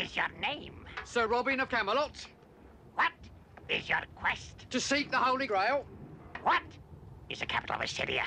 is your name? Sir Robin of Camelot, What is your quest? to seek the Holy Grail. What is the capital of Assyria?